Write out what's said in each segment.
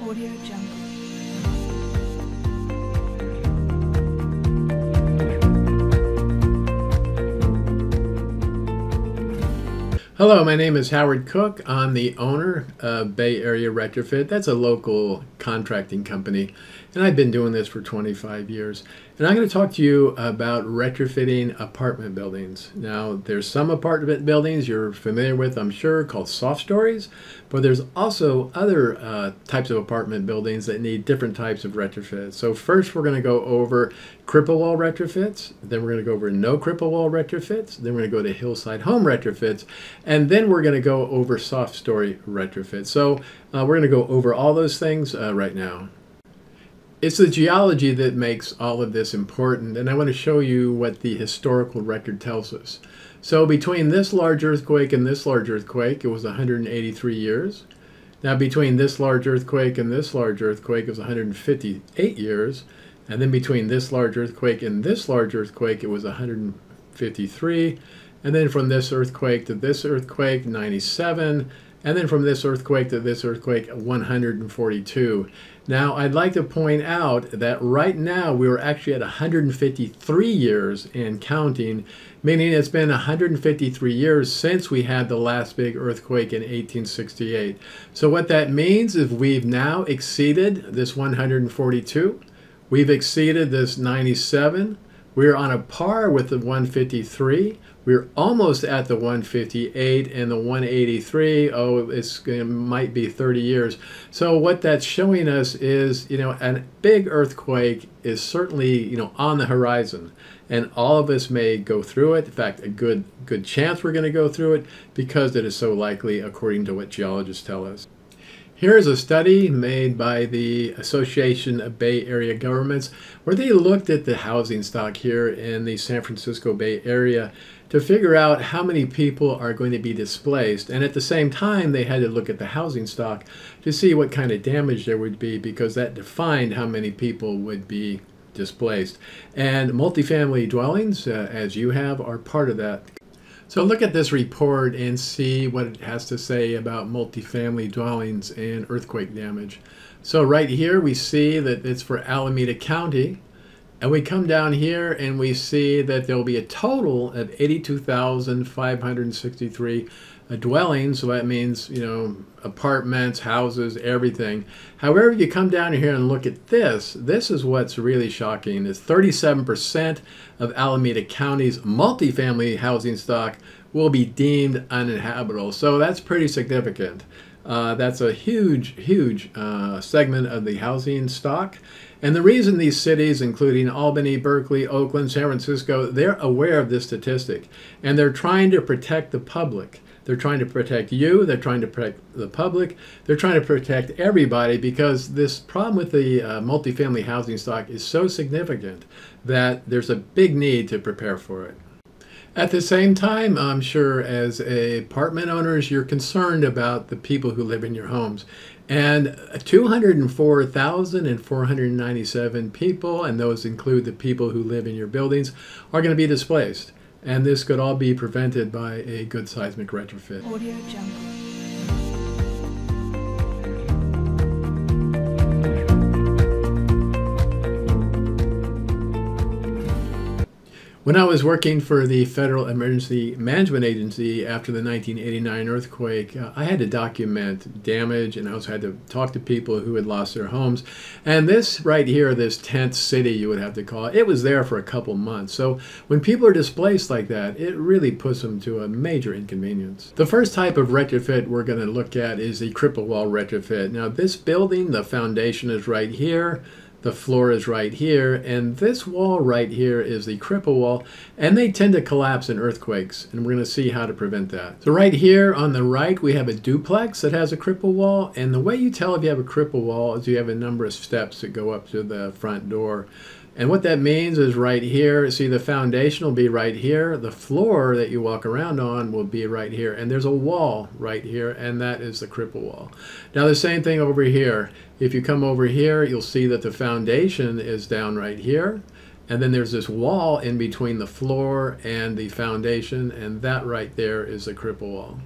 Audio Jungle. Hello, my name is Howard Cook. I'm the owner of Bay Area Retrofit. That's a local contracting company, and I've been doing this for 25 years. And I'm going to talk to you about retrofitting apartment buildings. Now, there's some apartment buildings you're familiar with, I'm sure, called soft stories, but there's also other uh, types of apartment buildings that need different types of retrofits. So first, we're going to go over cripple wall retrofits. Then we're going to go over no cripple wall retrofits. Then we're going to go to hillside home retrofits. And then we're going to go over soft story retrofits. So uh, we're going to go over all those things uh, right now. It's the geology that makes all of this important, and I want to show you what the historical record tells us. So between this large earthquake and this large earthquake, it was 183 years. Now between this large earthquake and this large earthquake, it was 158 years. And then between this large earthquake and this large earthquake, it was 153. And then from this earthquake to this earthquake, 97. And then from this earthquake to this earthquake, 142. Now, I'd like to point out that right now we are actually at 153 years and counting, meaning it's been 153 years since we had the last big earthquake in 1868. So what that means is we've now exceeded this 142. We've exceeded this 97. We're on a par with the 153. We're almost at the 158 and the 183. Oh, it's, it might be 30 years. So what that's showing us is, you know, a big earthquake is certainly, you know, on the horizon. And all of us may go through it. In fact, a good, good chance we're going to go through it because it is so likely according to what geologists tell us. Here's a study made by the Association of Bay Area Governments where they looked at the housing stock here in the San Francisco Bay Area to figure out how many people are going to be displaced. And at the same time, they had to look at the housing stock to see what kind of damage there would be because that defined how many people would be displaced. And multifamily dwellings, uh, as you have, are part of that so look at this report and see what it has to say about multifamily dwellings and earthquake damage. So right here we see that it's for Alameda County. And we come down here and we see that there will be a total of 82,563 dwellings. So that means, you know, apartments, houses, everything. However, you come down here and look at this, this is what's really shocking is 37% of Alameda County's multifamily housing stock will be deemed uninhabitable. So that's pretty significant. Uh, that's a huge, huge uh, segment of the housing stock. And the reason these cities, including Albany, Berkeley, Oakland, San Francisco, they're aware of this statistic and they're trying to protect the public. They're trying to protect you. They're trying to protect the public. They're trying to protect everybody because this problem with the uh, multifamily housing stock is so significant that there's a big need to prepare for it. At the same time, I'm sure as a apartment owners, you're concerned about the people who live in your homes. And 204,497 people, and those include the people who live in your buildings, are going to be displaced. And this could all be prevented by a good seismic retrofit. When I was working for the Federal Emergency Management Agency after the 1989 earthquake, uh, I had to document damage and I also had to talk to people who had lost their homes. And this right here, this tent city, you would have to call it, it was there for a couple months. So when people are displaced like that, it really puts them to a major inconvenience. The first type of retrofit we're going to look at is the cripple wall retrofit. Now, this building, the foundation is right here. The floor is right here, and this wall right here is the cripple wall, and they tend to collapse in earthquakes, and we're going to see how to prevent that. So right here on the right, we have a duplex that has a cripple wall, and the way you tell if you have a cripple wall is you have a number of steps that go up to the front door. And what that means is right here, see the foundation will be right here, the floor that you walk around on will be right here, and there's a wall right here, and that is the cripple wall. Now the same thing over here. If you come over here, you'll see that the foundation is down right here, and then there's this wall in between the floor and the foundation, and that right there is the cripple wall.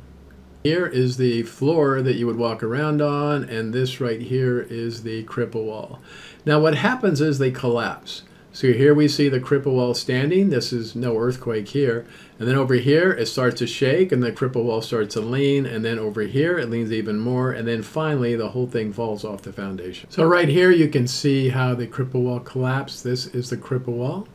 Here is the floor that you would walk around on, and this right here is the cripple wall. Now what happens is they collapse. So here we see the cripple wall standing. This is no earthquake here. And then over here, it starts to shake and the cripple wall starts to lean. And then over here, it leans even more. And then finally, the whole thing falls off the foundation. So right here, you can see how the cripple wall collapsed. This is the cripple wall.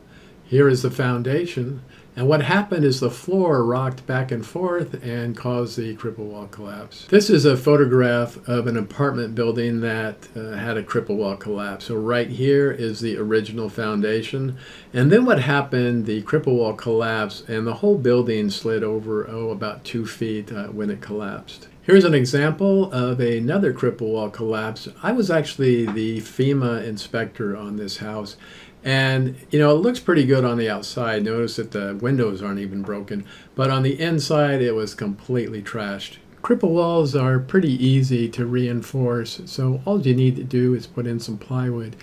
Here is the foundation. And what happened is the floor rocked back and forth and caused the cripple wall collapse. This is a photograph of an apartment building that uh, had a cripple wall collapse. So right here is the original foundation. And then what happened, the cripple wall collapsed and the whole building slid over, oh, about two feet uh, when it collapsed. Here's an example of another cripple wall collapse. I was actually the FEMA inspector on this house and, you know, it looks pretty good on the outside. Notice that the windows aren't even broken. But on the inside, it was completely trashed. Cripple walls are pretty easy to reinforce. So all you need to do is put in some plywood.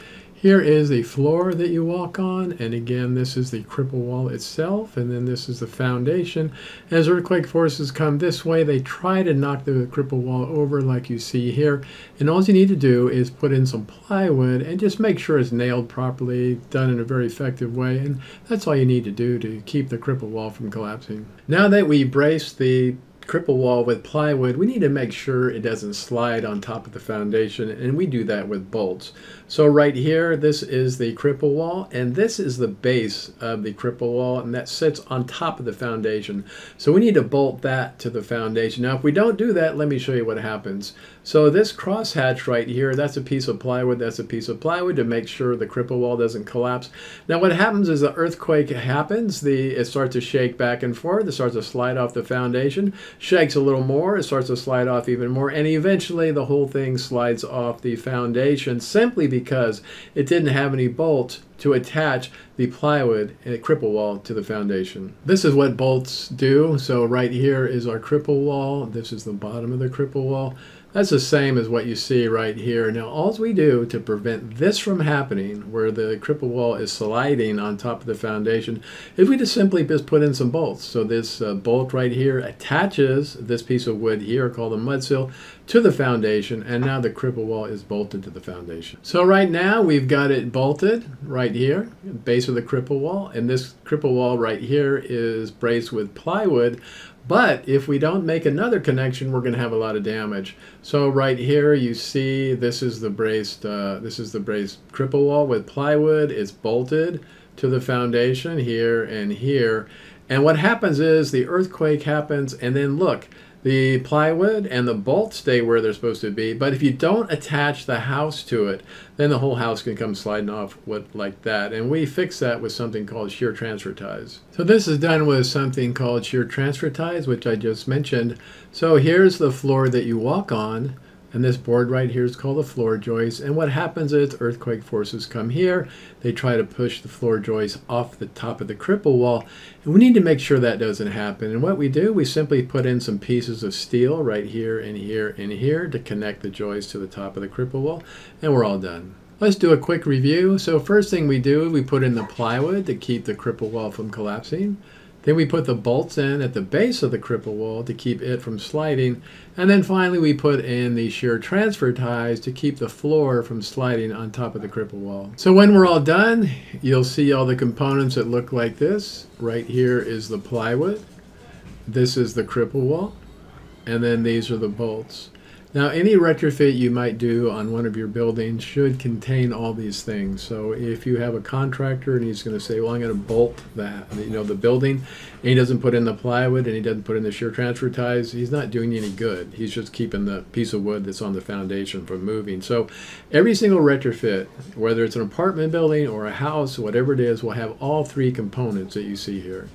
Here is a floor that you walk on, and again, this is the cripple wall itself, and then this is the foundation. As earthquake forces come this way, they try to knock the cripple wall over like you see here, and all you need to do is put in some plywood and just make sure it's nailed properly, done in a very effective way, and that's all you need to do to keep the cripple wall from collapsing. Now that we brace the cripple wall with plywood, we need to make sure it doesn't slide on top of the foundation, and we do that with bolts. So right here, this is the cripple wall, and this is the base of the cripple wall, and that sits on top of the foundation. So we need to bolt that to the foundation. Now, if we don't do that, let me show you what happens. So this crosshatch right here, that's a piece of plywood, that's a piece of plywood to make sure the cripple wall doesn't collapse. Now what happens is the earthquake happens, the it starts to shake back and forth, it starts to slide off the foundation, shakes a little more, it starts to slide off even more, and eventually the whole thing slides off the foundation simply because it didn't have any bolts to attach the plywood and cripple wall to the foundation. This is what bolts do. So right here is our cripple wall. This is the bottom of the cripple wall. That's the same as what you see right here. Now all we do to prevent this from happening, where the cripple wall is sliding on top of the foundation, is we just simply just put in some bolts. So this uh, bolt right here attaches this piece of wood here called a mud sill to the foundation and now the cripple wall is bolted to the foundation. So right now we've got it bolted right here, base of the cripple wall, and this cripple wall right here is braced with plywood but if we don't make another connection, we're going to have a lot of damage. So right here, you see this is the braced uh, this is the braced cripple wall with plywood. It's bolted to the foundation here and here. And what happens is the earthquake happens, and then look, the plywood and the bolts stay where they're supposed to be, but if you don't attach the house to it, then the whole house can come sliding off with, like that. And we fix that with something called shear transfer ties. So this is done with something called shear transfer ties, which I just mentioned. So here's the floor that you walk on. And this board right here is called a floor joist. And what happens is earthquake forces come here. They try to push the floor joist off the top of the cripple wall. And we need to make sure that doesn't happen. And what we do, we simply put in some pieces of steel right here and here and here to connect the joist to the top of the cripple wall. And we're all done. Let's do a quick review. So first thing we do, we put in the plywood to keep the cripple wall from collapsing. Then we put the bolts in at the base of the cripple wall to keep it from sliding. And then finally we put in the shear transfer ties to keep the floor from sliding on top of the cripple wall. So when we're all done, you'll see all the components that look like this. Right here is the plywood. This is the cripple wall. And then these are the bolts. Now, any retrofit you might do on one of your buildings should contain all these things. So if you have a contractor and he's going to say, well, I'm going to bolt that, you know, the building, and he doesn't put in the plywood and he doesn't put in the shear transfer ties, he's not doing any good. He's just keeping the piece of wood that's on the foundation from moving. So every single retrofit, whether it's an apartment building or a house, whatever it is, will have all three components that you see here.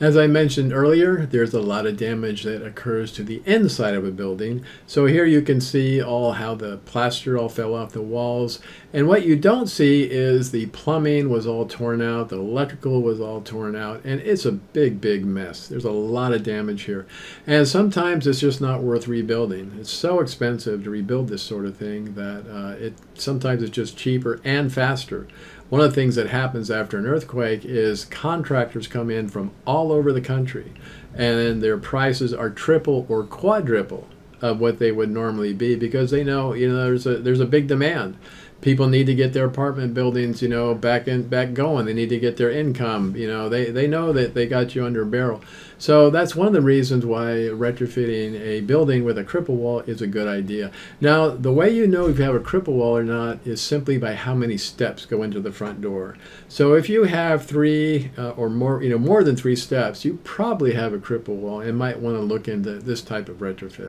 As I mentioned earlier, there's a lot of damage that occurs to the inside of a building. So here you can see all how the plaster all fell off the walls. And what you don't see is the plumbing was all torn out, the electrical was all torn out, and it's a big, big mess. There's a lot of damage here. And sometimes it's just not worth rebuilding. It's so expensive to rebuild this sort of thing that uh, it sometimes it's just cheaper and faster. One of the things that happens after an earthquake is contractors come in from all over the country and their prices are triple or quadruple of what they would normally be because they know you know there's a there's a big demand people need to get their apartment buildings, you know, back in back going. They need to get their income. You know, they they know that they got you under a barrel. So that's one of the reasons why retrofitting a building with a cripple wall is a good idea. Now, the way you know if you have a cripple wall or not is simply by how many steps go into the front door. So if you have three uh, or more, you know, more than three steps, you probably have a cripple wall and might want to look into this type of retrofit.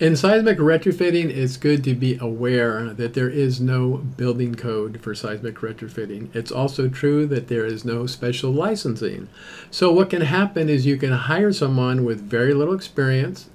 In seismic retrofitting, it's good to be aware that there is no building code for seismic retrofitting. It's also true that there is no special licensing. So what can happen is you can hire someone with very little experience,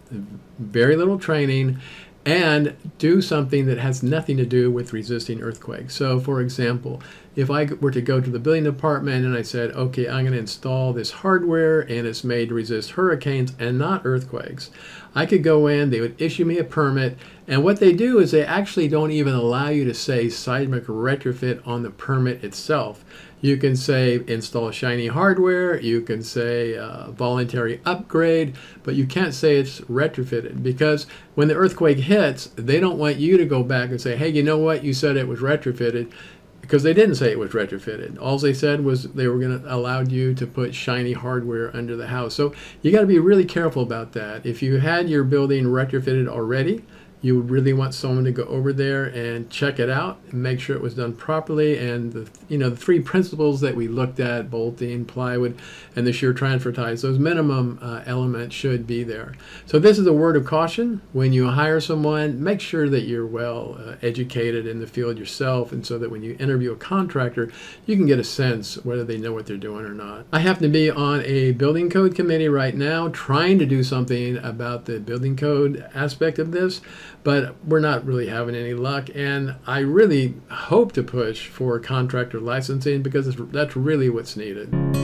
very little training, and do something that has nothing to do with resisting earthquakes. So, for example, if I were to go to the building department and I said, okay, I'm going to install this hardware and it's made to resist hurricanes and not earthquakes, I could go in, they would issue me a permit, and what they do is they actually don't even allow you to say seismic retrofit on the permit itself. You can say install shiny hardware, you can say uh, voluntary upgrade, but you can't say it's retrofitted because when the earthquake hits, they don't want you to go back and say, hey, you know what, you said it was retrofitted because they didn't say it was retrofitted. All they said was they were going to allow you to put shiny hardware under the house. So you got to be really careful about that. If you had your building retrofitted already, you would really want someone to go over there and check it out and make sure it was done properly and the you know the three principles that we looked at bolting plywood and the shear transfer ties those minimum uh, elements should be there. So this is a word of caution. When you hire someone make sure that you're well uh, educated in the field yourself and so that when you interview a contractor you can get a sense whether they know what they're doing or not. I happen to be on a building code committee right now trying to do something about the building code aspect of this but we're not really having any luck. And I really hope to push for contractor licensing because that's really what's needed.